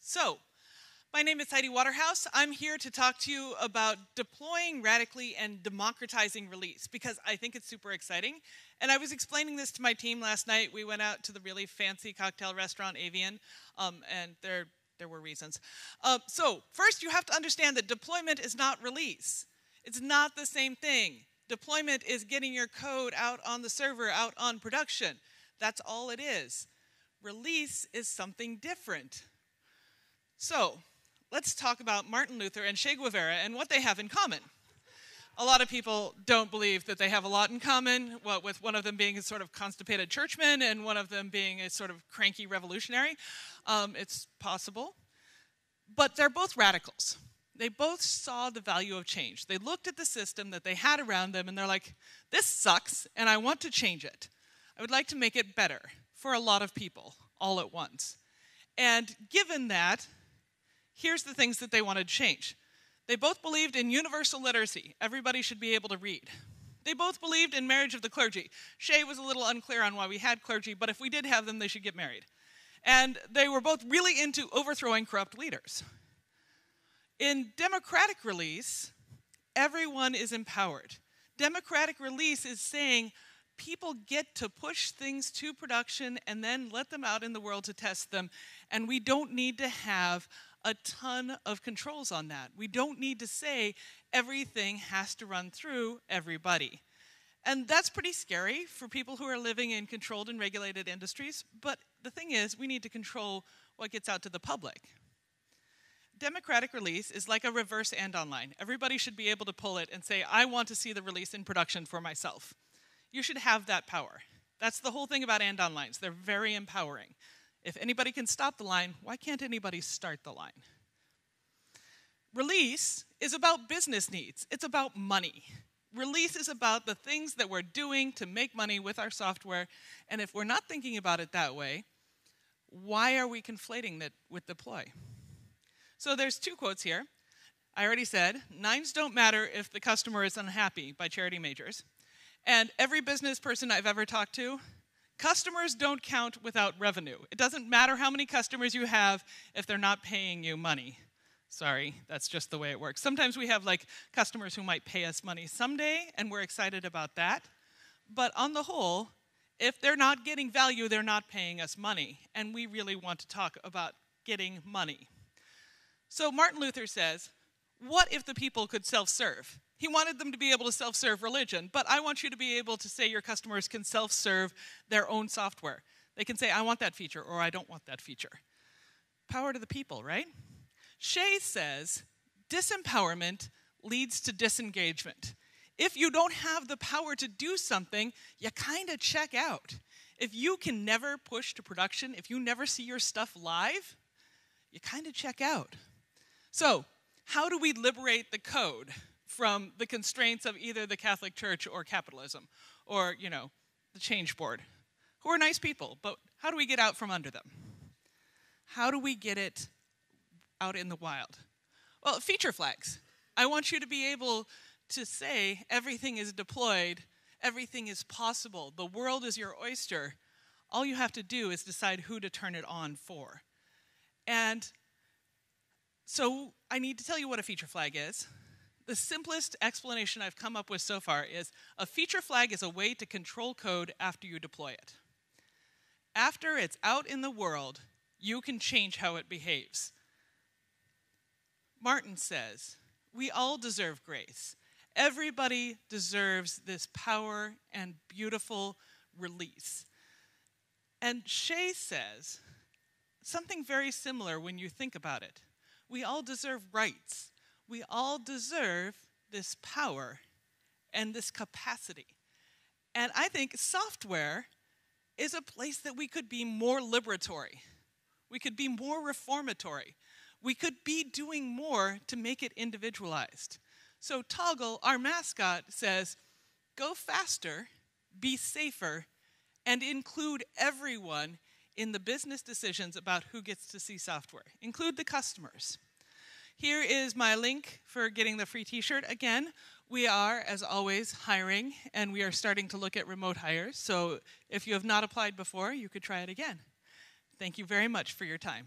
So, my name is Heidi Waterhouse. I'm here to talk to you about deploying radically and democratizing release because I think it's super exciting. And I was explaining this to my team last night. We went out to the really fancy cocktail restaurant Aviary, um, and there, there were reasons. Uh, so, first, you have to understand that deployment is not release, it's not the same thing. Deployment is getting your code out on the server, out on production. That's all it is. Release is something different. So, let's talk about Martin Luther and Che Guevara and what they have in common. A lot of people don't believe that they have a lot in common, what, with one of them being a sort of constipated churchman and one of them being a sort of cranky revolutionary. Um, it's possible. But they're both radicals. They both saw the value of change. They looked at the system that they had around them and they're like, this sucks and I want to change it. I would like to make it better for a lot of people all at once. And given that, here's the things that they wanted to change. They both believed in universal literacy. Everybody should be able to read. They both believed in marriage of the clergy. Che was a little unclear on why we had clergy, but if we did have them, they should get married. And they were both really into overthrowing corrupt leaders. In democratic release, everyone is empowered. Democratic release is saying people get to push things to production and then let them out in the world to test them, and we don't need to have a ton of controls on that. We don't need to say everything has to run through everybody. And that's pretty scary for people who are living in controlled and regulated industries. But the thing is, we need to control what gets out to the public. Democratic release is like a reverse andon online. Everybody should be able to pull it and say, I want to see the release in production for myself. You should have that power. That's the whole thing about andon lines. They're very empowering. If anybody can stop the line, why can't anybody start the line? Release is about business needs, it's about money. Release is about the things that we're doing to make money with our software. And if we're not thinking about it that way, why are we conflating that with deploy? So there's two quotes here. I already said, nines don't matter if the customer is unhappy by Charity Majors. And every business person I've ever talked to Customers don't count without revenue. It doesn't matter how many customers you have if they're not paying you money. Sorry, that's just the way it works. Sometimes we have like customers who might pay us money someday, and we're excited about that. But on the whole, if they're not getting value, they're not paying us money. And we really want to talk about getting money. So Martin Luther says, What if the people could self serve? He wanted them to be able to self serve religion, but I want you to be able to say your customers can self serve their own software. They can say, I want that feature, or I don't want that feature. Power to the people, right? Che says disempowerment leads to disengagement. If you don't have the power to do something, you kind of check out. If you can never push to production, if you never see your stuff live, you kind of check out. So, how do we liberate the code? From the constraints of either the Catholic Church or capitalism or, you know, the change board, who are nice people, but how do we get out from under them? How do we get it out in the wild? Well, feature flags. I want you to be able to say everything is deployed, everything is possible, the world is your oyster. All you have to do is decide who to turn it on for. And so I need to tell you what a feature flag is. The simplest explanation I've come up with so far is a feature flag is a way to control code after you deploy it. After it's out in the world, you can change how it behaves. Martin says, We all deserve grace. Everybody deserves this power and beautiful release. And Che says something very similar when you think about it. We all deserve rights we all deserve this power and this capacity. And I think software is a place that we could be more liberatory. We could be more reformatory. We could be doing more to make it individualized. So, Toggle, our mascot, says go faster, be safer, and include everyone in the business decisions about who gets to see software. Include the customers. Here is my link for getting the free t shirt. Again, we are, as always, hiring, and we are starting to look at remote hires. So if you have not applied before, you could try it again. Thank you very much for your time.